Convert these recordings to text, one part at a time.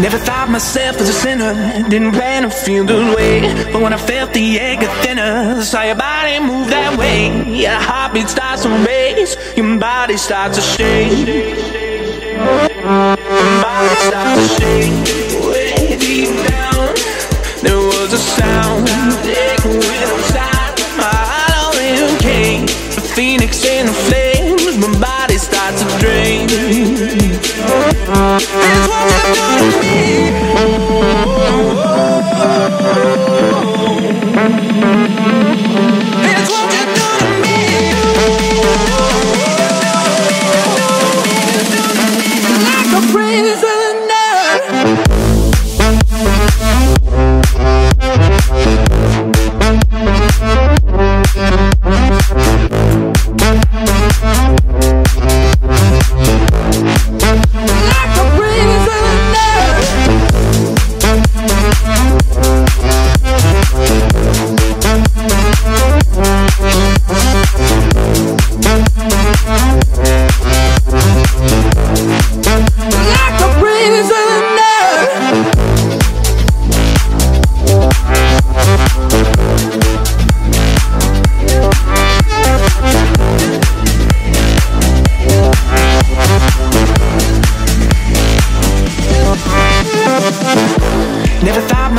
Never thought myself as a sinner, didn't plan to feel the way. But when I felt the air get thinner, saw your body move that way. Your heartbeat starts to race, your body starts to shake. Your body starts to shake. You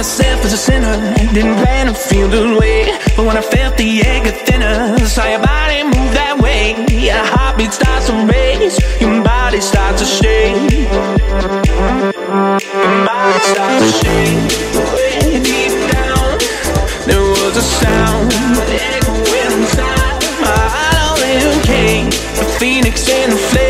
myself as a sinner. Didn't plan to feel the way But when I felt the air get thinner Saw your body move that way. Your heartbeat starts to race. Your body starts to shake. Your body starts to shake. Way deep down There was a sound. Echo inside My heart already came. The phoenix in the flame.